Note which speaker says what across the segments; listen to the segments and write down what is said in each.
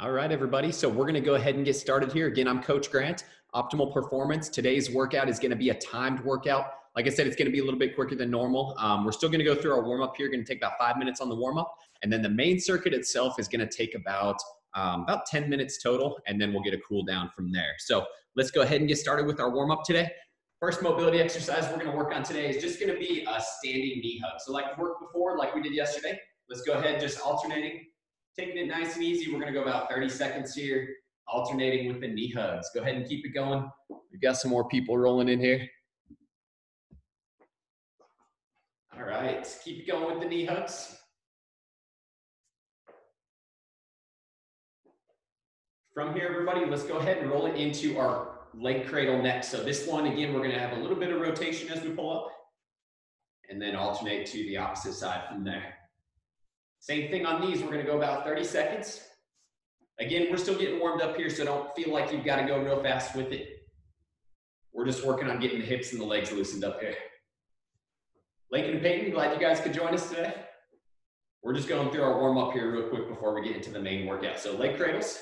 Speaker 1: All right, everybody. So we're going to go ahead and get started here. Again, I'm Coach Grant, Optimal Performance. Today's workout is going to be a timed workout. Like I said, it's going to be a little bit quicker than normal. Um, we're still going to go through our warm up here. Going to take about five minutes on the warm up, and then the main circuit itself is going to take about um, about 10 minutes total, and then we'll get a cool down from there. So let's go ahead and get started with our warm up today. First mobility exercise we're going to work on today is just going to be a standing knee hug. So like we worked before, like we did yesterday, let's go ahead just alternating taking it nice and easy. We're to go about 30 seconds here, alternating with the knee hugs. Go ahead and keep it going. We've got some more people rolling in here. All right, keep it going with the knee hugs. From here, everybody, let's go ahead and roll it into our leg cradle next. So this one, again, we're gonna have a little bit of rotation as we pull up and then alternate to the opposite side from there. Same thing on these. We're to go about 30 seconds. Again, we're still getting warmed up here, so don't feel like you've got to go real fast with it. We're just working on getting the hips and the legs loosened up here. Lincoln and Peyton, glad you guys could join us today. We're just going through our warm up here real quick before we get into the main workout. So leg cradles.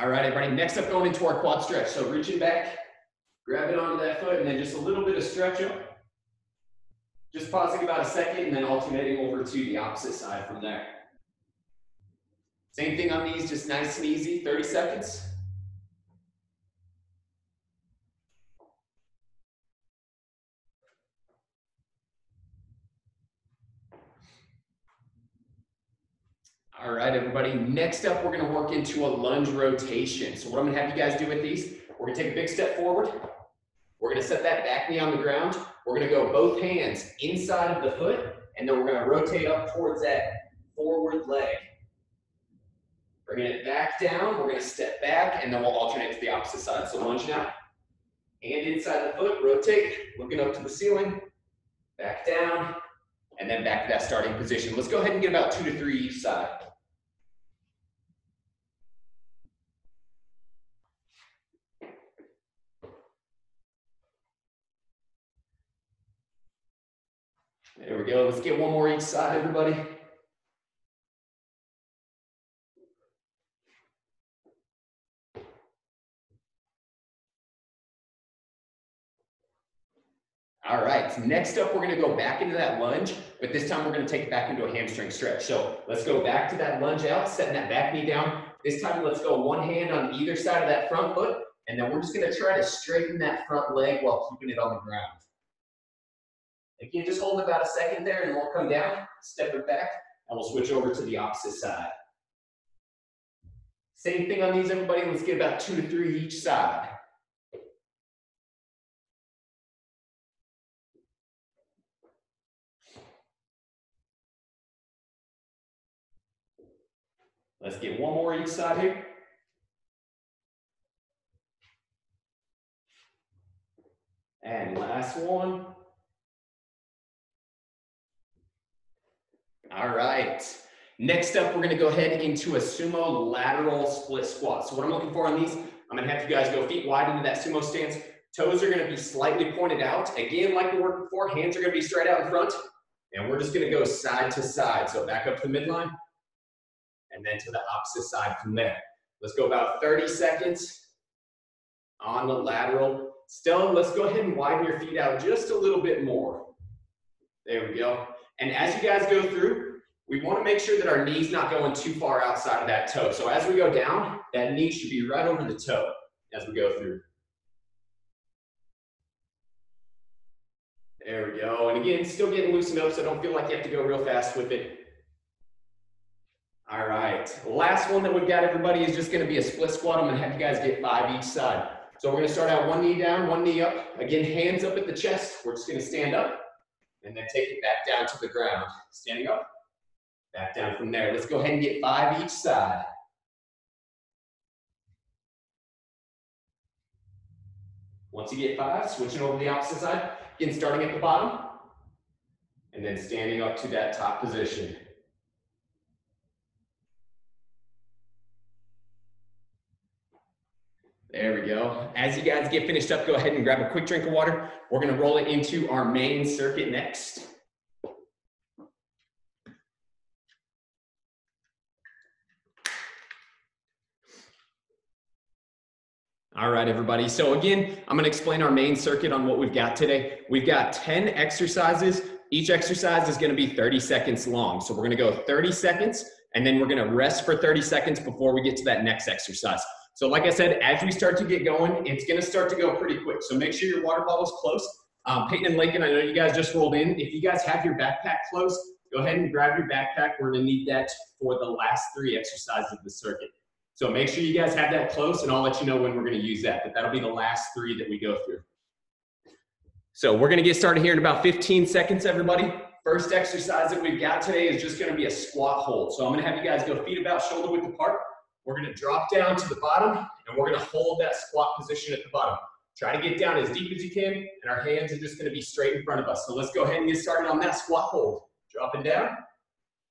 Speaker 1: All right, everybody. Next up, going into our quad stretch. So reaching back, grabbing onto that foot, and then just a little bit of stretch up. Just pausing about a second and then alternating over to the opposite side from there. Same thing on these, just nice and easy, 30 seconds. All right, everybody. Next up, we're gonna work into a lunge rotation. So what I'm gonna have you guys do with these, we're gonna take a big step forward. We're gonna set that back knee on the ground. We're gonna go both hands inside of the foot, and then we're gonna rotate up towards that forward leg. Bringing it back down, we're gonna step back, and then we'll alternate to the opposite side. So lunge now. Hand inside the foot, rotate, looking up to the ceiling, back down, and then back to that starting position. Let's go ahead and get about two to three each side. There we go. Let's get one more each side, everybody. All right, next up, we're gonna go back into that lunge, but this time we're gonna take it back into a hamstring stretch. So let's go back to that lunge out, setting that back knee down. This time, let's go one hand on either side of that front foot, and then we're just gonna try to straighten that front leg while keeping it on the ground. Again, just hold about a second there and we'll come down, step it back, and we'll switch over to the opposite side. Same thing on these, everybody. Let's get about two to three each side. Let's get one more each side here. And last one. All right. Next up, we're gonna go ahead into a sumo lateral split squat. So what I'm looking for on these, I'm gonna have you guys go feet wide into that sumo stance. Toes are gonna be slightly pointed out. Again, like we worked before, hands are gonna be straight out in front. And we're just gonna go side to side. So back up to the midline and then to the opposite side from there. Let's go about 30 seconds on the lateral. Still, let's go ahead and widen your feet out just a little bit more. There we go. And as you guys go through, we want to make sure that our knee's not going too far outside of that toe. So as we go down, that knee should be right over the toe as we go through. There we go. And again, still getting loosened up, so don't feel like you have to go real fast with it. All right. Last one that we've got, everybody, is just going to be a split squat. I'm going to have you guys get five each side. So we're going to start out one knee down, one knee up. Again, hands up at the chest. We're just going to stand up and then take it back down to the ground. Standing up, back down from there. Let's go ahead and get five each side. Once you get five, switching over to the opposite side. Again, starting at the bottom, and then standing up to that top position. There we go. As you guys get finished up, go ahead and grab a quick drink of water. We're gonna roll it into our main circuit next. All right, everybody. So again, I'm gonna explain our main circuit on what we've got today. We've got 10 exercises. Each exercise is gonna be 30 seconds long. So we're gonna go 30 seconds, and then we're gonna rest for 30 seconds before we get to that next exercise. So like I said, as we start to get going, it's gonna start to go pretty quick. So make sure your water bottle's close. Um, Peyton and Lincoln, I know you guys just rolled in. If you guys have your backpack close, go ahead and grab your backpack. We're gonna need that for the last three exercises of the circuit. So make sure you guys have that close and I'll let you know when we're gonna use that, but that'll be the last three that we go through. So we're gonna get started here in about 15 seconds, everybody. First exercise that we've got today is just gonna be a squat hold. So I'm gonna have you guys go feet about shoulder width apart. We're gonna drop down to the bottom and we're gonna hold that squat position at the bottom. Try to get down as deep as you can and our hands are just gonna be straight in front of us. So let's go ahead and get started on that squat hold. Dropping down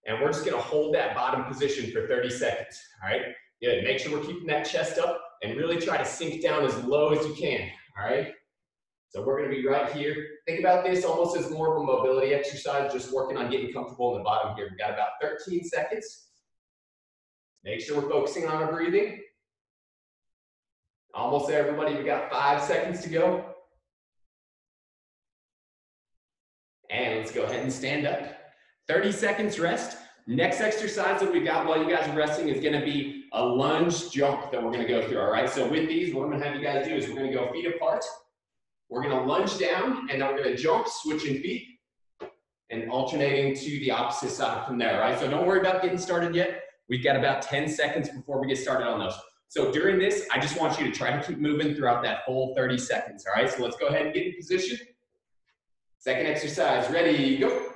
Speaker 1: and we're just gonna hold that bottom position for 30 seconds, all right? Good, make sure we're keeping that chest up and really try to sink down as low as you can, all right? So we're gonna be right here. Think about this almost as more of a mobility exercise, just working on getting comfortable in the bottom here. We've got about 13 seconds. Make sure we're focusing on our breathing. Almost everybody. We got five seconds to go. And let's go ahead and stand up. 30 seconds rest. Next exercise that we got while you guys are resting is gonna be a lunge jump that we're gonna go through, all right? So with these, what I'm gonna have you guys do is we're gonna go feet apart. We're gonna lunge down and then we're gonna jump, switching feet and alternating to the opposite side from there, right? So don't worry about getting started yet. We've got about 10 seconds before we get started on those. So during this, I just want you to try to keep moving throughout that full 30 seconds, all right? So let's go ahead and get in position. Second exercise, ready, go.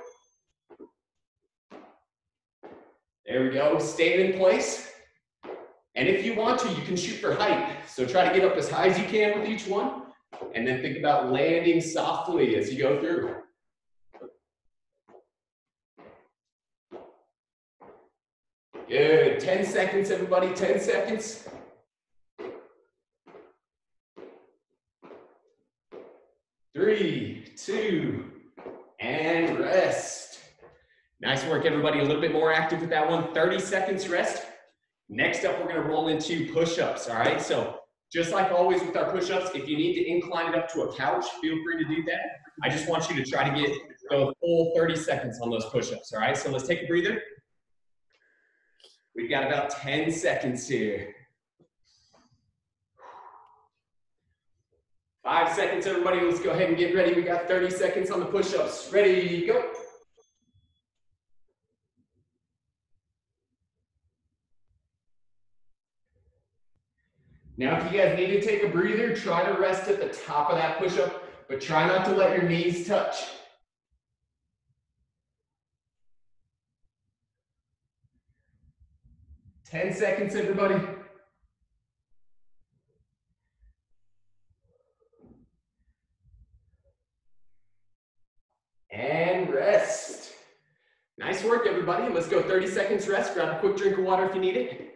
Speaker 1: There we go, stay in place. And if you want to, you can shoot for height. So try to get up as high as you can with each one. And then think about landing softly as you go through. Good. 10 seconds, everybody. 10 seconds. Three, two, and rest. Nice work, everybody. A little bit more active with that one. 30 seconds rest. Next up, we're going to roll into push-ups, all right? So just like always with our push-ups, if you need to incline it up to a couch, feel free to do that. I just want you to try to get the full 30 seconds on those push-ups, all right? So let's take a breather. We've got about 10 seconds here. Five seconds, everybody. Let's go ahead and get ready. We got 30 seconds on the push-ups. Ready, go. Now, if you guys need to take a breather, try to rest at the top of that push-up, but try not to let your knees touch. 10 seconds, everybody. And rest. Nice work, everybody. Let's go 30 seconds rest. Grab a quick drink of water if you need it.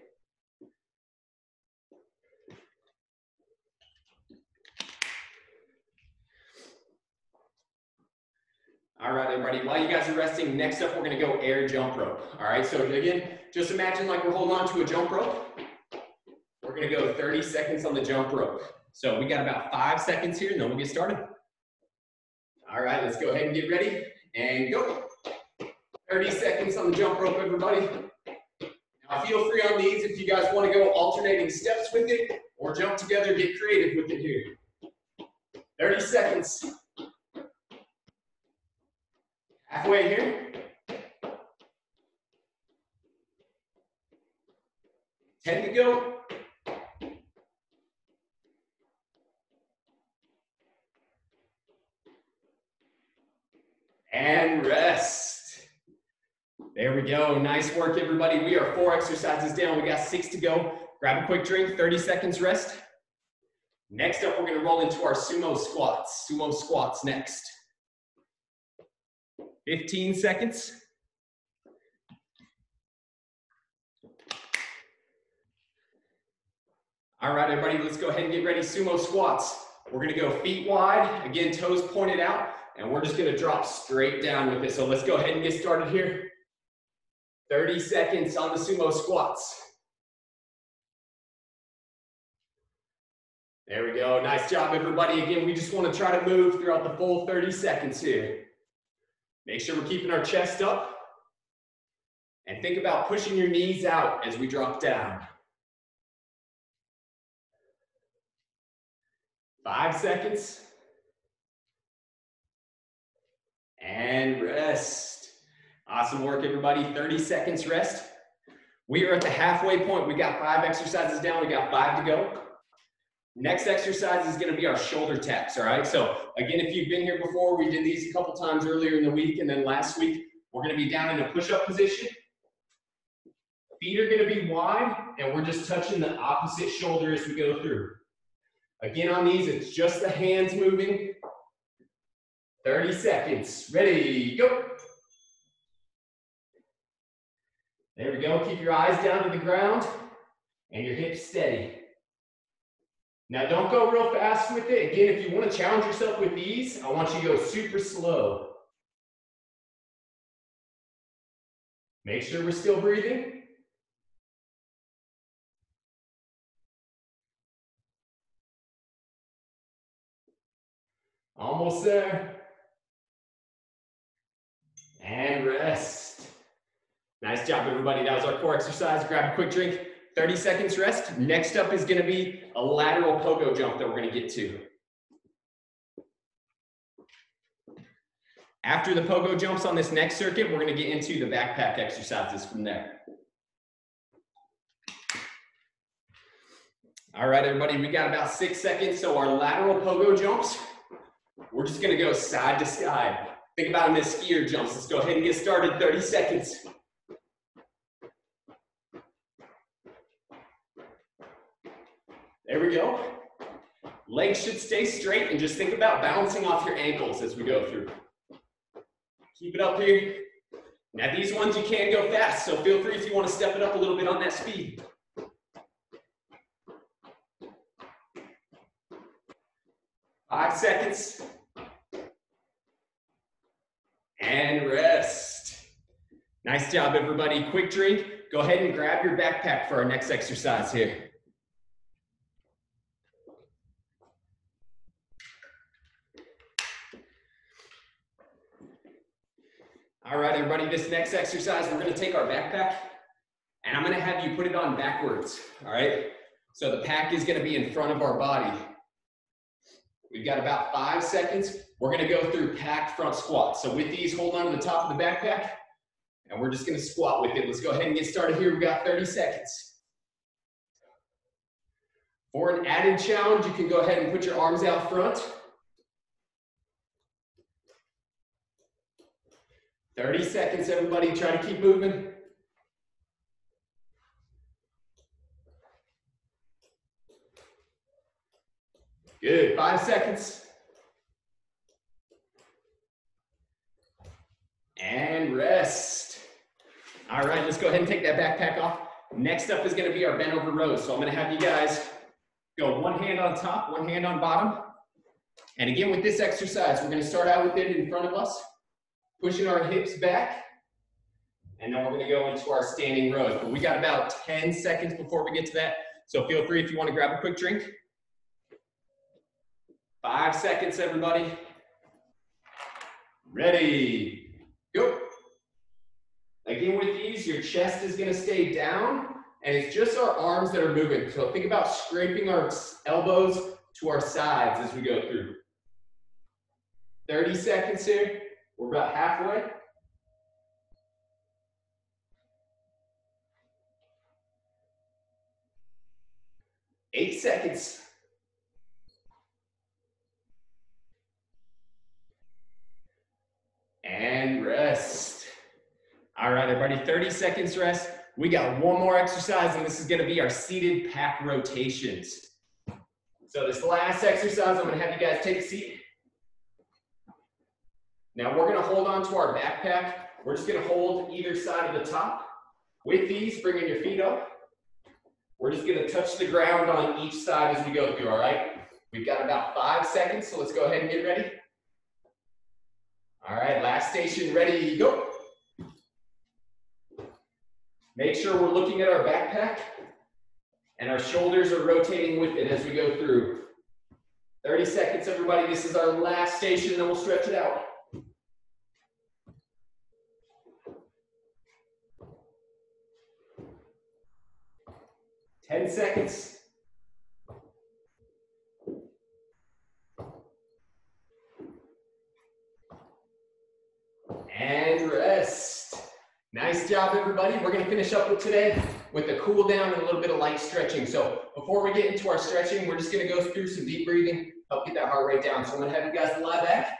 Speaker 1: All right, everybody, while you guys are resting, next up, we're gonna go air jump rope. All right, so again, just imagine like we're holding on to a jump rope. We're gonna go 30 seconds on the jump rope. So we got about five seconds here and then we'll get started. All right, let's go ahead and get ready and go. 30 seconds on the jump rope, everybody. Now feel free on these if you guys wanna go alternating steps with it or jump together, get creative with it here. 30 seconds. Halfway here. 10 to go. And rest. There we go. Nice work, everybody. We are four exercises down. We got six to go. Grab a quick drink, 30 seconds rest. Next up, we're to roll into our sumo squats. Sumo squats next. 15 seconds. All right, everybody, let's go ahead and get ready. Sumo squats. We're gonna go feet wide, again, toes pointed out, and we're just gonna drop straight down with it. So let's go ahead and get started here. 30 seconds on the sumo squats. There we go. Nice job, everybody. Again, we just want to try to move throughout the full 30 seconds here. Make sure we're keeping our chest up. And think about pushing your knees out as we drop down. Five seconds. And rest. Awesome work, everybody. 30 seconds rest. We are at the halfway point. We got five exercises down. We got five to go. Next exercise is gonna be our shoulder taps, all right? So again, if you've been here before, we did these a couple times earlier in the week and then last week, we're gonna be down in a push-up position. Feet are gonna be wide and we're just touching the opposite shoulder as we go through. Again, on these, it's just the hands moving. 30 seconds. Ready, go. There we go. Keep your eyes down to the ground and your hips steady. Now don't go real fast with it. Again, if you want to challenge yourself with these, I want you to go super slow. Make sure we're still breathing. Almost there. And rest. Nice job, everybody. That was our core exercise. Grab a quick drink, 30 seconds rest. Next up is gonna be a lateral pogo jump that we're gonna get to. After the pogo jumps on this next circuit, we're gonna get into the backpack exercises from there. All right, everybody, we got about six seconds. So our lateral pogo jumps, we're just gonna go side to side. Think about them as skier jumps. Let's go ahead and get started, 30 seconds. There we go. Legs should stay straight and just think about balancing off your ankles as we go through. Keep it up here. Now these ones you can go fast, so feel free if you want to step it up a little bit on that speed. Five seconds. And rest. Nice job, everybody. Quick drink. Go ahead and grab your backpack for our next exercise here. All right, everybody, this next exercise, we're gonna take our backpack and I'm gonna have you put it on backwards, all right? So the pack is gonna be in front of our body. We've got about five seconds. We're gonna go through packed front squats. So with these, hold on to the top of the backpack and we're just gonna squat with it. Let's go ahead and get started here. We've got 30 seconds. For an added challenge, you can go ahead and put your arms out front. 30 seconds, everybody. Try to keep moving. Good. Five seconds. And rest. All right, let's go ahead and take that backpack off. Next up is going to be our bent over rows. So I'm going to have you guys go one hand on top, one hand on bottom. And again, with this exercise, we're going to start out with it in front of us pushing our hips back, and then we're gonna go into our standing rows. But we got about 10 seconds before we get to that, so feel free if you wanna grab a quick drink. Five seconds, everybody. Ready, go. Again, with your chest is gonna stay down, and it's just our arms that are moving. So think about scraping our elbows to our sides as we go through. 30 seconds here. We're about halfway. Eight seconds. And rest. All right, everybody, 30 seconds rest. We got one more exercise, and this is gonna be our seated pack rotations. So this last exercise, I'm gonna have you guys take a seat. Now we're gonna hold on to our backpack. We're just gonna hold either side of the top. With these, bringing your feet up. We're just gonna touch the ground on each side as we go through, all right? We've got about five seconds, so let's go ahead and get ready. All right, last station, ready, go. Make sure we're looking at our backpack and our shoulders are rotating with it as we go through. 30 seconds, everybody. This is our last station, and then we'll stretch it out. Ten seconds. And rest. Nice job, We're gonna finish up with today with a cool down and a little bit of light stretching. So before we get into our stretching, we're just gonna go through some deep breathing, help get that heart rate down. So I'm gonna have you guys lie back.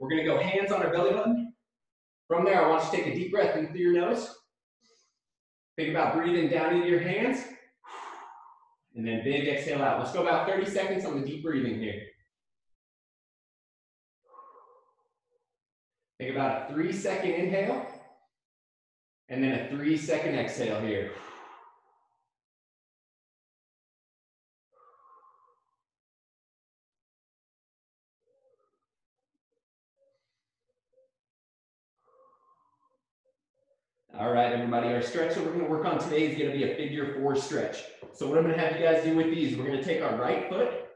Speaker 1: We're gonna go hands on our belly button. From there, I want you to take a deep breath in through your nose. Think about breathing down into your hands. And then big exhale out. Let's go about 30 seconds on the deep breathing here. Think about a three second inhale. And then a three second exhale here. All right, everybody, our stretch that we're gonna work on today is gonna be a figure four stretch. So what I'm gonna have you guys do with these, we're gonna take our right foot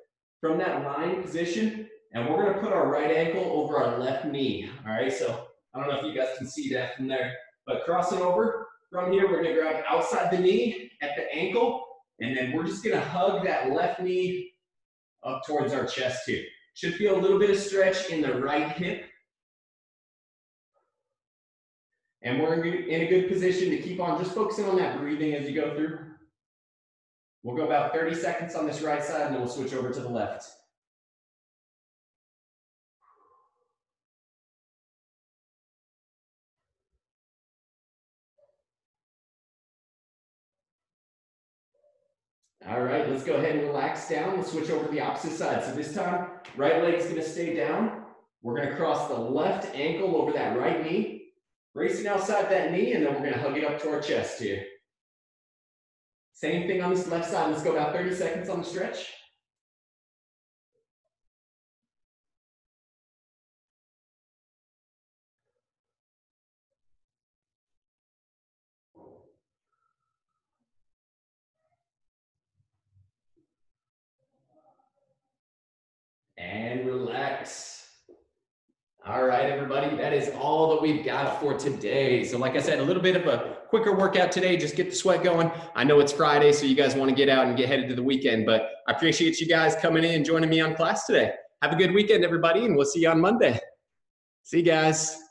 Speaker 1: from that lying position, and we're gonna put our right ankle over our left knee. All right, so I don't know if you guys can see that from there, but crossing over from here, we're gonna grab outside the knee at the ankle, and then we're just gonna hug that left knee up towards our chest here. Should feel a little bit of stretch in the right hip. And we're in a good position to keep on just focusing on that breathing as you go through. We'll go about 30 seconds on this right side and then we'll switch over to the left. All right, let's go ahead and relax down. We'll switch over to the opposite side. So this time, right leg's gonna stay down. We're gonna cross the left ankle over that right knee, racing outside that knee, and then we're gonna hug it up to our chest here. Same thing on this left side. Let's go about 30 seconds on the stretch. And relax. All right, everybody, that is all that we've got for today. So like I said, a little bit of a quicker workout today, just get the sweat going. I know it's Friday, so you guys want to get out and get headed to the weekend, but I appreciate you guys coming in and joining me on class today. Have a good weekend, everybody, and we'll see you on Monday. See you guys.